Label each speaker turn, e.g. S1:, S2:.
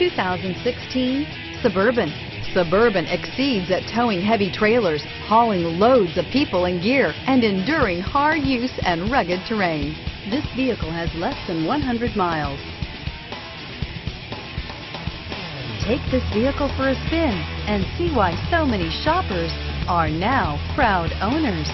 S1: 2016 Suburban. Suburban exceeds at towing heavy trailers, hauling loads of people and gear, and enduring hard use and rugged terrain. This vehicle has less than 100 miles. Take this vehicle for a spin and see why so many shoppers are now proud owners.